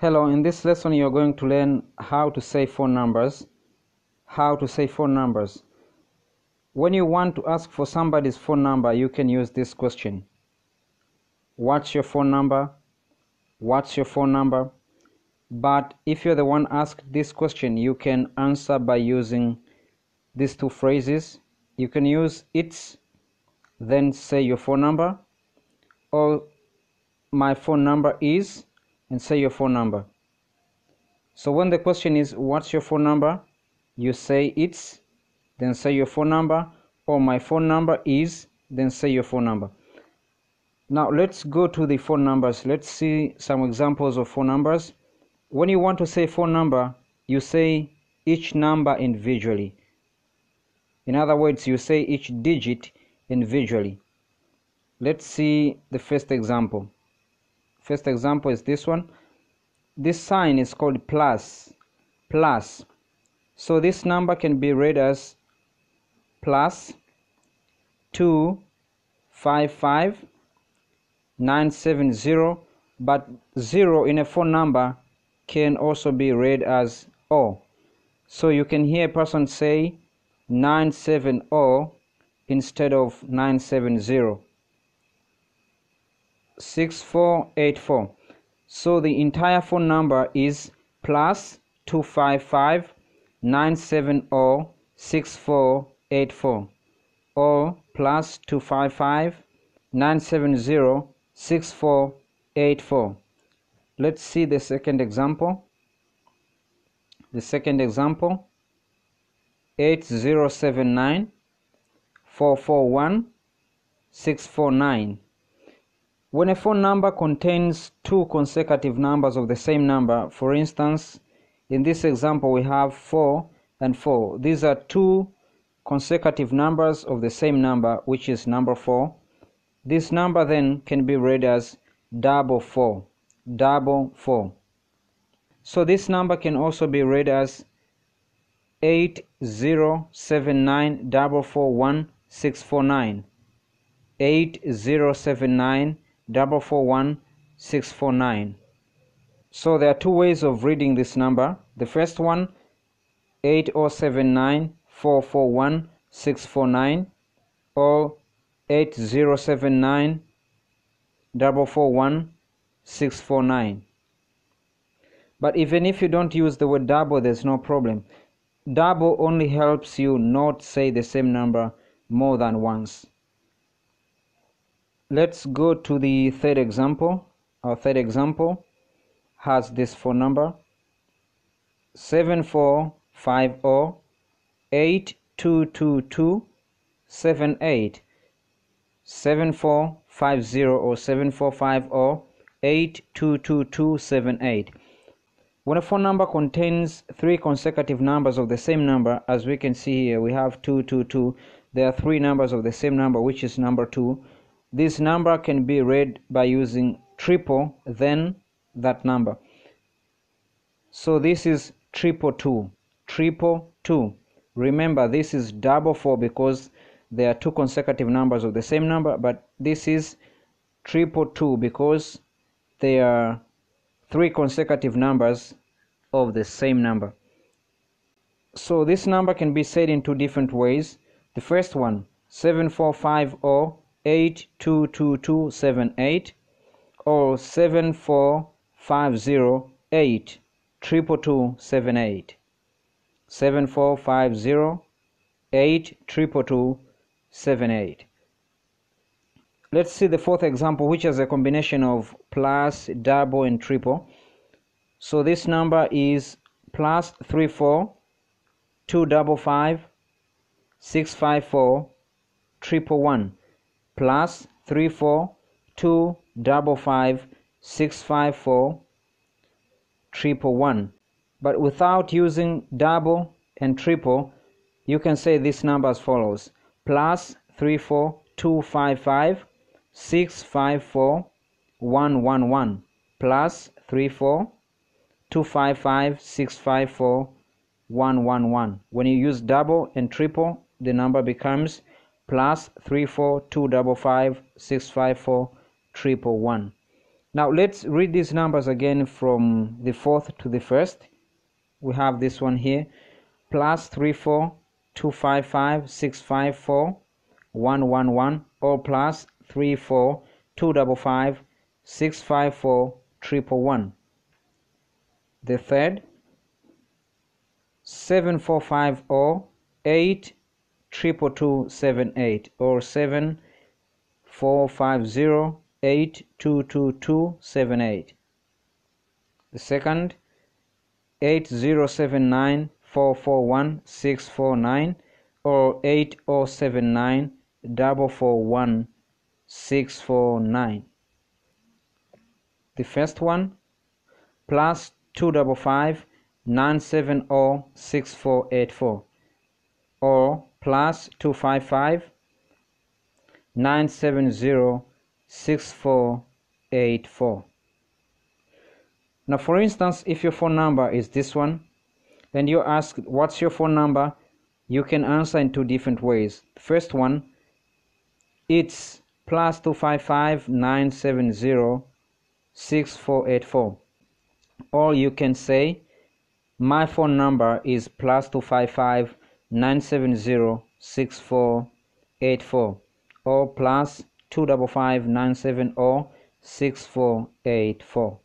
Hello, in this lesson you're going to learn how to say phone numbers. How to say phone numbers. When you want to ask for somebody's phone number, you can use this question. What's your phone number? What's your phone number? But if you're the one asked this question, you can answer by using these two phrases. You can use it's, then say your phone number, or my phone number is, and say your phone number. So when the question is, What's your phone number? you say it's, then say your phone number, or my phone number is, then say your phone number. Now let's go to the phone numbers. Let's see some examples of phone numbers. When you want to say phone number, you say each number individually. In other words, you say each digit individually. Let's see the first example. First example is this one. This sign is called plus. Plus. So this number can be read as plus 255 970 but 0 in a phone number can also be read as O. So you can hear a person say 970 instead of 970. 6484. So the entire phone number is plus 255 970 6484 or plus 255 970 6484. Let's see the second example. The second example 8079 441 649. When a phone number contains two consecutive numbers of the same number, for instance, in this example we have 4 and 4. These are two consecutive numbers of the same number, which is number 4. This number then can be read as double 4, double 4. So this number can also be read as 8079 double four one six four nine. 8079 double four one six four nine. So there are two ways of reading this number. The first one, 8079 441 649 or 8079 441 649. But even if you don't use the word double, there's no problem. Double only helps you not say the same number more than once. Let's go to the third example. Our third example has this phone number 7450 8222 78 7450 or 7450 822278 when a phone number contains three consecutive numbers of the same number as we can see here we have 222 there are three numbers of the same number which is number 2 this number can be read by using triple then that number. So this is triple two. Triple two. Remember this is double four because there are two consecutive numbers of the same number but this is triple two because there are three consecutive numbers of the same number. So this number can be said in two different ways. The first one 7450 822278 or 74508 triple two seven eight. seven four five zero eight triple two seven eight. Let's see the fourth example which is a combination of plus double and triple. So this number is plus three four two double five six five four triple one plus three four two double five six five four triple one. But without using double and triple you can say this number as follows. Plus three four two five five six five four one one one. Plus three four two five five six five four one one one. When you use double and triple the number becomes plus three four two double five six five four triple one Now let's read these numbers again from the fourth to the first. We have this one here plus 34 255 654 111 or plus 34 255 654 111. The third 7450 8 22278 or 7450 822278. The second 8079 441 649 or 8079 441 649. The first one plus 255 970 6484 or plus 255 970 6484. Now, for instance, if your phone number is this one, and you ask, What's your phone number? you can answer in two different ways. First one, it's plus 255 970 6484. Or you can say, My phone number is plus 255 970 6484 or plus 255 970 6484.